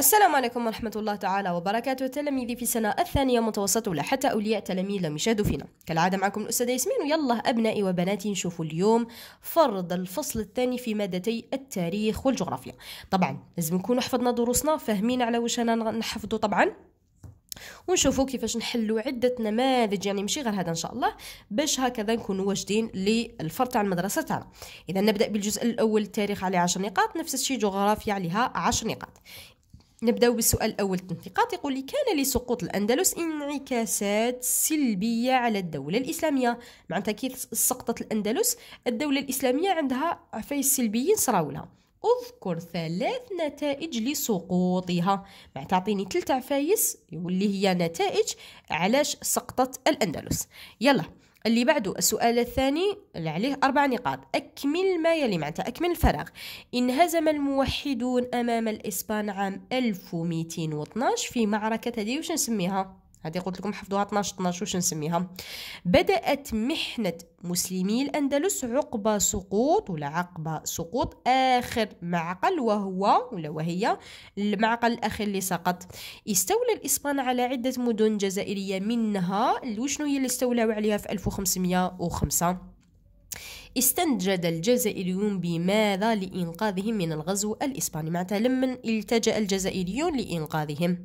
السلام عليكم ورحمة الله تعالى وبركاته. تلاميذي في السنة الثانية متوسط ولا حتى أولياء تلاميذ لم يشاهدوا فينا. كالعادة معكم الأستاذة ياسمين. ويلا أبنائي وبناتي نشوفوا اليوم فرض الفصل الثاني في مادتي التاريخ والجغرافيا. طبعا لازم نكونوا حفظنا دروسنا فاهمين على واش أنا نحفظوا طبعا. ونشوفوا كيفاش نحلوا عدة نماذج يعني ماشي غير هذا إن شاء الله باش هكذا نكونوا واجدين للفرد تاع المدرسة تاعنا. إذا نبدأ بالجزء الأول التاريخ عليه 10 نقاط نفس الشيء جغرافيا عليها 10 نقاط. نبداو بالسؤال الأول نقاط يقول لي كان لسقوط الأندلس انعكاسات سلبية على الدولة الإسلامية. معناتها كي سقطت الأندلس؟ الدولة الإسلامية عندها عفايس سلبيين صراولها. أذكر ثلاث نتائج لسقوطها. مع تعطيني ثلاث عفايس واللي هي نتائج علاش سقطت الأندلس. يلا. اللي بعده السؤال الثاني اللي عليه أربع نقاط. أكمل ما يلي معناتها أكمل الفراغ. انهزم الموحدون أمام الإسبان عام 1212 في معركة هذه وش نسميها؟ هذه قلت لكم حفظوها 12 12 وش نسميها. بدأت محنة مسلمي الأندلس عقب سقوط ولا عقب سقوط آخر معقل وهو ولا وهي المعقل الأخير اللي سقط. استولى الإسبان على عدة مدن جزائرية منها وشنو هي اللي استولوا عليها في 1505 استنجد الجزائريون بماذا؟ لإنقاذهم من الغزو الإسباني. معناتها لمن التجأ الجزائريون لإنقاذهم.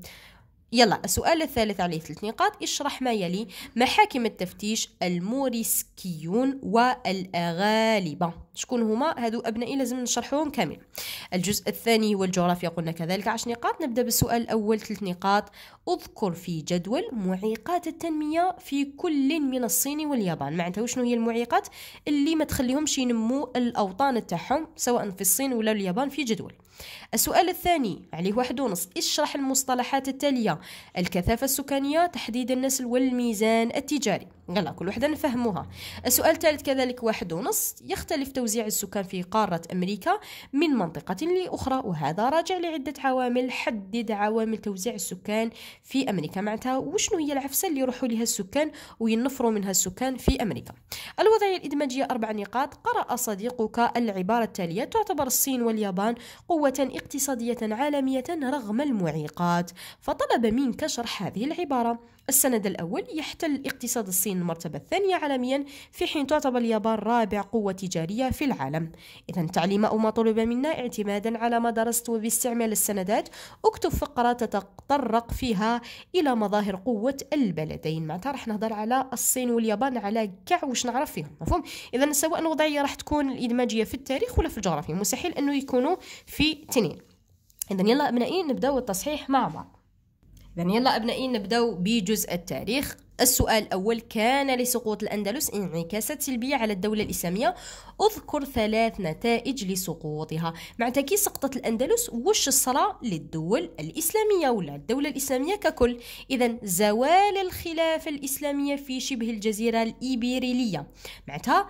يلا السؤال الثالث عليه ثلاث نقاط اشرح ما يلي محاكم التفتيش الموريسكيون والأغالبة. شكون هما؟ هذو أبنائي لازم نشرحوهم كامل. الجزء الثاني هو الجغرافيا قلنا كذلك عشر نقاط. نبدأ بالسؤال الأول ثلاث نقاط اذكر في جدول معيقات التنمية في كل من الصين واليابان. معناتها شنو هي المعيقات اللي ما تخليهمش ينمو الأوطان تاعهم سواء في الصين ولا اليابان في جدول. السؤال الثاني عليه واحد ونص. اشرح المصطلحات التالية. الكثافة السكانية تحديد النسل والميزان التجاري. يلا كل وحدة نفهموها. السؤال الثالث كذلك واحد ونص. يختلف توزيع السكان في قارة أمريكا من منطقة لأخرى وهذا راجع لعدة عوامل. حدد عوامل توزيع السكان في أمريكا. معناتها وشنو هي العفسة اللي يروحوا لها السكان وينفروا منها السكان في أمريكا؟ الوضعية الإدماجية أربع نقاط. قرأ صديقك العبارة التالية. تعتبر الصين واليابان قوة اقتصادية عالمية رغم المعيقات. فطلب منك شرح هذه العبارة. السند الأول يحتل اقتصاد الصين المرتبة الثانية عالميا في حين تعتبر اليابان رابع قوة تجارية في العالم. إذا تعليم أو ما طلب منا اعتمادا على ما درست وباستعمال السندات أكتب فقرة تتطرق فيها إلى مظاهر قوة البلدين. معناتها راح نهضر على الصين واليابان على كاع واش نعرف فيهم مفهوم؟ إذا سواء الوضعية راح تكون الإدماجية في التاريخ ولا في الجغرافيا مستحيل أنه يكونوا في تنين. إذا يلا أبنائي نبدأ التصحيح مع بعض. إذا يلا أبنائي نبداو بجزء التاريخ. السؤال الأول كان لسقوط الأندلس انعكاسات سلبية على الدولة الإسلامية؟ أذكر ثلاث نتائج لسقوطها. معناتها كي سقطت الأندلس وش الصلاة للدول الإسلامية ولا الدولة الإسلامية ككل؟ إذا زوال الخلافة الإسلامية في شبه الجزيرة الإيبيريلية. معناتها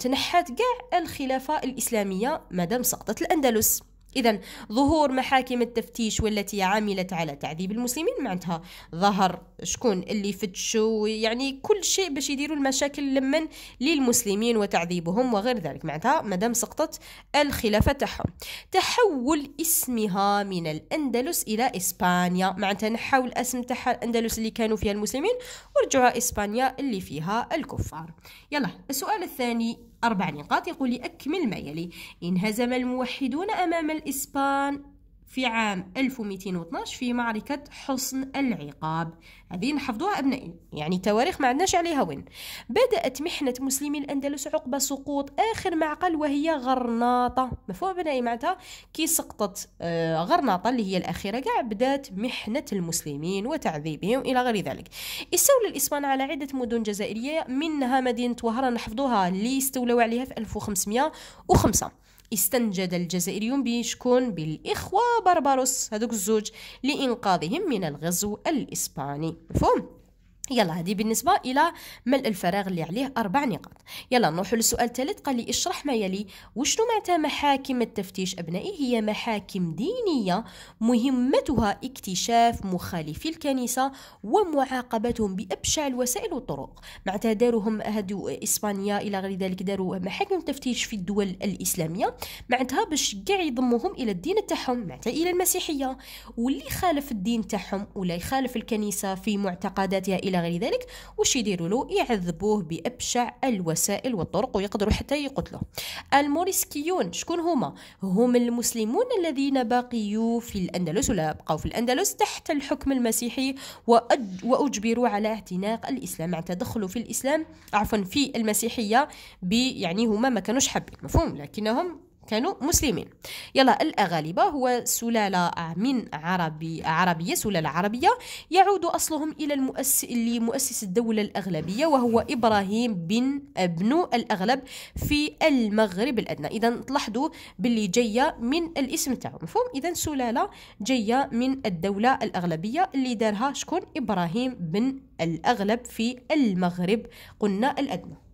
تنحت كاع الخلافة الإسلامية مادام سقطت الأندلس. إذا ظهور محاكم التفتيش والتي عملت على تعذيب المسلمين معناتها ظهر شكون اللي فتشوا يعني كل شيء باش يديروا المشاكل لمن للمسلمين وتعذيبهم وغير ذلك. معناتها مادام سقطت الخلافة تاعهم. تحول اسمها من الأندلس إلى إسبانيا. معناتها نحاول الاسم تاع الأندلس اللي كانوا فيها المسلمين. ورجعوا إسبانيا اللي فيها الكفار. يلا السؤال الثاني. أربع نقاط. يقول لي أكمل ما يلي. انهزم الموحدون أمام الإسبان في عام 1212 في معركة حصن العقاب. هذه نحفظوها أبنائي. يعني تواريخ ما عندناش عليها وين. بدأت محنة مسلمي الأندلس عقب سقوط آخر معقل وهي غرناطة. مفهوم أبنائي معناتها؟ كي سقطت آه غرناطة اللي هي الأخيرة كاع بدأت محنة المسلمين وتعذيبهم إلى غير ذلك. استولى الإسبان على عدة مدن جزائرية منها مدينة وهران نحفظوها اللي استولوا عليها في 1505 استنجد الجزائريون بشكون بالإخوة بربروس هذوك الزوج لإنقاذهم من الغزو الإسباني. مفهوم يلا هذه بالنسبة إلى ملء الفراغ اللي عليه أربع نقاط. يلا نروح للسؤال الثالث قال لي اشرح ما يلي. وشنو معناتها محاكم التفتيش أبنائي؟ هي محاكم دينية مهمتها اكتشاف مخالفي الكنيسة ومعاقبتهم بأبشع الوسائل والطرق. معناتها داروهم هادو إسبانيا إلى غير ذلك داروا محاكم تفتيش في الدول الإسلامية. معناتها باش كاع يضموهم إلى الدين تاعهم معناتها إلى المسيحية. واللي خالف الدين تاعهم ولا يخالف الكنيسة في معتقداتها إلى غير ذلك وش يديروا له؟ يعذبوه بأبشع الوسائل والطرق ويقدروا حتى يقتلوه. الموريسكيون شكون هما؟ هم المسلمون الذين بقيوا في الأندلس ولا بقوا في الأندلس تحت الحكم المسيحي وأجبروا على اعتناق الإسلام معناتها دخلوا في الإسلام عفوا في المسيحية يعني هما ما كانوش حابين مفهوم؟ لكنهم كانوا مسلمين. يلا الأغالبة هو سلالة من عربي عربية سلالة عربية يعود أصلهم إلى المؤسس لمؤسس الدولة الأغلبية وهو إبراهيم بن ابن الأغلب في المغرب الأدنى. إذا تلاحظوا باللي جاية من الاسم تاعو مفهوم؟ إذا سلالة جاية من الدولة الأغلبية اللي دارها شكون؟ إبراهيم بن الأغلب في المغرب قلنا الأدنى.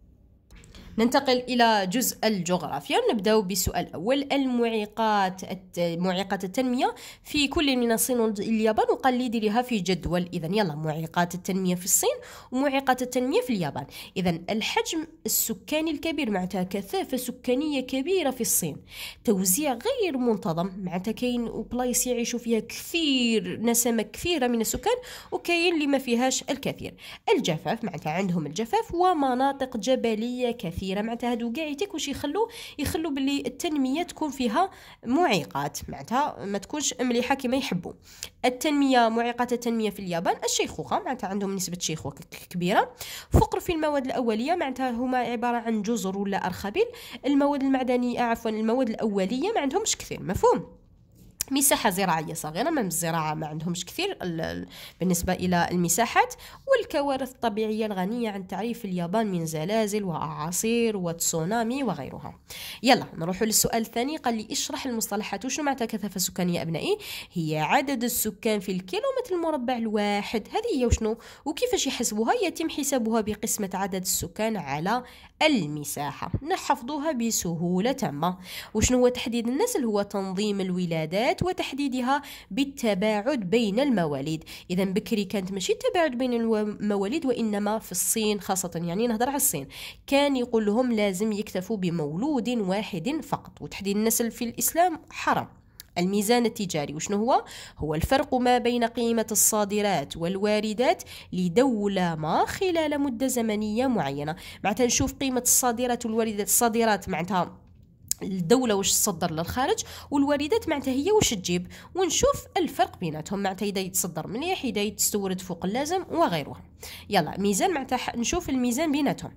ننتقل إلى جزء الجغرافيا. نبدأ بالسؤال الأول المعيقات معيقات التنمية في كل من الصين واليابان ديريها في جدول. إذا يلا معيقات التنمية في الصين ومعيقات التنمية في اليابان. إذا الحجم السكاني الكبير معناتها كثافة سكانية كبيرة في الصين. توزيع غير منتظم معناتها كاين بلايص يعيشوا فيها كثير نسمة كثيرة من السكان وكاين اللي ما فيهاش الكثير. الجفاف معناتها عندهم الجفاف ومناطق جبلية كثيرة. كثيرة معناتها هادو كاع واش يخلو يخلو باللي التنمية تكون فيها معيقات معناتها ما تكونش مليحة كما يحبوا. التنمية معيقات التنمية في اليابان الشيخوخه معناتها عندهم نسبة شيخوخه كبيرة. فقر في المواد الأولية معناتها هما عبارة عن جزر ولا أرخبيل. المواد المعدنية عفوا المواد الأولية ما عندهمش كثير مفهوم؟ مساحة زراعية صغيرة ما الزراعة ما عندهمش كثير بالنسبة إلى المساحات. والكوارث الطبيعية الغنية عن تعريف اليابان من زلازل وأعاصير وتسونامي وغيرها. يلا نروح للسؤال الثاني. قال لي اشرح المصطلحات وشنو معناتها كثافة سكانية أبنائي؟ هي عدد السكان في الكيلومتر المربع الواحد. هذه هي وشنو؟ وكيفاش يحسبوها؟ يتم حسابها بقسمة عدد السكان على المساحة. نحفظوها بسهولة تامة. وشنو هو تحديد النسل؟ هو تنظيم الولادات وتحديدها بالتباعد بين المواليد. إذا بكري كانت ماشي التباعد بين المواليد وإنما في الصين خاصة يعني نهضر على الصين. كان يقول لهم لازم يكتفوا بمولود واحد فقط وتحديد النسل في الإسلام حرام. الميزان التجاري وشنو هو؟ هو الفرق ما بين قيمة الصادرات والواردات لدولة ما خلال مدة زمنية معينة. معناتها نشوف قيمة الصادرات والواردات. الصادرات معناتها الدولة واش تصدر للخارج والواردات معناتها هي واش تجيب؟ ونشوف الفرق بيناتهم معناتها إذا يتصدر مليح إذا يتستورد فوق اللازم وغيرها يلا ميزان معناتها نشوف الميزان بيناتهم.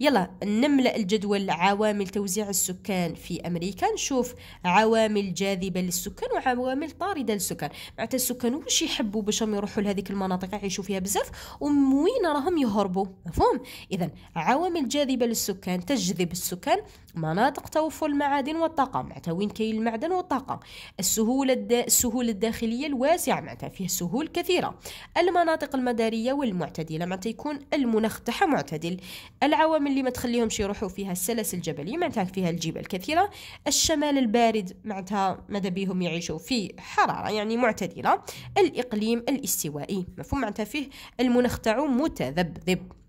يلا نملأ الجدول عوامل توزيع السكان في أمريكا نشوف عوامل جاذبة للسكان وعوامل طاردة للسكان. معناتها السكان واش يحبوا باش يروحوا لهذيك المناطق؟ يعيشوا فيها بزاف. وين راهم يهربوا؟ مفهوم؟ إذا عوامل جاذبة للسكان تجذب السكان مناطق توفر المعادن والطاقة معناتها وين كاين المعدن والطاقة السهولة الدا... السهول الداخلية الواسعة معناتها فيه سهول كثيرة. المناطق المدارية والمعتدلة معناتها يكون المناخ تاعها معتدل. العوامل اللي ما تخليهمش يروحوا فيها السلاسل الجبلية معناتها فيها الجبال كثيرة. الشمال البارد معناتها ماذا بهم يعيشوا في حرارة يعني معتدلة. الإقليم الاستوائي مفهوم؟ معناتها فيه المناخ تاعو متذبذب.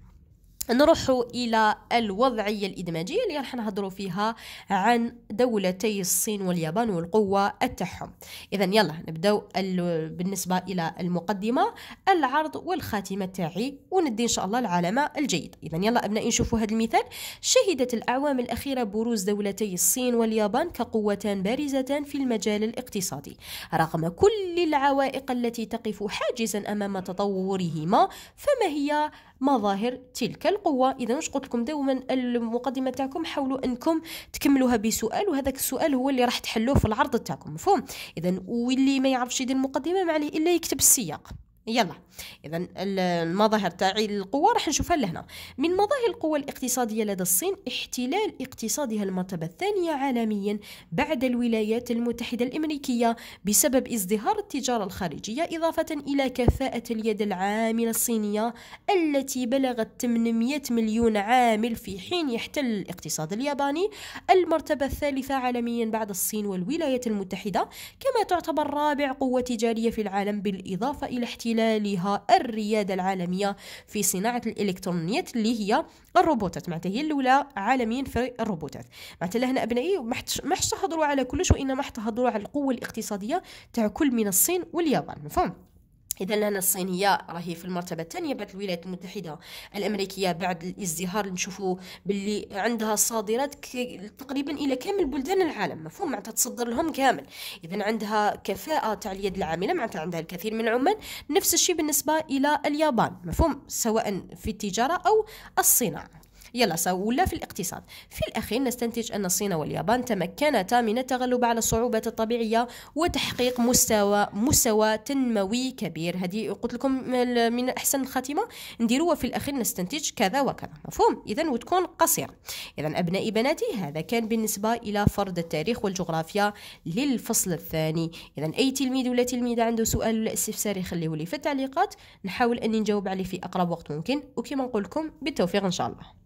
نروح إلى الوضعية الإدماجية اللي راح نهضروا فيها عن دولتي الصين واليابان والقوة تاعهم إذا يلا نبداو بالنسبة إلى المقدمة العرض والخاتمة تاعي وندي إن شاء الله العلامة الجيدة إذا يلا أبنائي نشوفوا هذا المثال. شهدت الأعوام الأخيرة بروز دولتي الصين واليابان كقوتان بارزة في المجال الاقتصادي. رغم كل العوائق التي تقف حاجزا أمام تطورهما فما هي مظاهر تلك القوة. إذا واش قلت لكم دوما المقدمة تاعكم؟ حاولوا أنكم تكملوها بسؤال وهذاك السؤال هو اللي راح تحلوه في العرض تاعكم. مفهوم؟ إذا واللي ما يعرفش يدير المقدمة ما عليه إلا يكتب السياق. يلا. اذا المظاهر تاعي القوه راح نشوفها لهنا. من مظاهر القوه الاقتصادية لدى الصين احتلال اقتصادها المرتبة الثانية عالميا بعد الولايات المتحدة الأمريكية بسبب ازدهار التجارة الخارجية إضافة إلى كفاءة اليد العاملة الصينية التي بلغت 800 مليون عامل في حين يحتل الاقتصاد الياباني المرتبة الثالثة عالميا بعد الصين والولايات المتحدة كما تعتبر رابع قوة تجارية في العالم بالإضافة إلى احتلال خلالها الريادة العالمية في صناعة الإلكترونيات اللي هي الروبوتات. معناتها هي الأولى عالميا في الروبوتات. معناتها لهنا أبنائي ما تهضروا على كلش وإنما تهضروا على القوة الاقتصادية تاع كل من الصين واليابان. مفهوم؟ إذا لنا الصينية راهي في المرتبة الثانية بعد الولايات المتحدة الأمريكية بعد الازدهار نشوفوا باللي عندها صادرات تقريبا إلى كامل بلدان العالم مفهوم؟ معناتها تصدر لهم كامل. إذا عندها كفاءة تاع اليد العاملة معناتها عندها الكثير من العمال نفس الشيء بالنسبة إلى اليابان مفهوم؟ سواء في التجارة أو الصناعة. يلا ولا في الاقتصاد. في الأخير نستنتج أن الصين واليابان تمكنتا من التغلب على الصعوبات الطبيعية وتحقيق مستوى مستوى تنموي كبير. هذه قلت لكم من أحسن الخاتمة. نديروها في الأخير نستنتج كذا وكذا. مفهوم؟ إذا وتكون قصيرة. إذا أبنائي بناتي هذا كان بالنسبة إلى فرض التاريخ والجغرافيا للفصل الثاني. إذا أي تلميذ ولا تلميذة عنده سؤال ولا استفسار يخليه لي في التعليقات نحاول أني نجاوب عليه في أقرب وقت ممكن. وكما نقول لكم بالتوفيق إن شاء الله.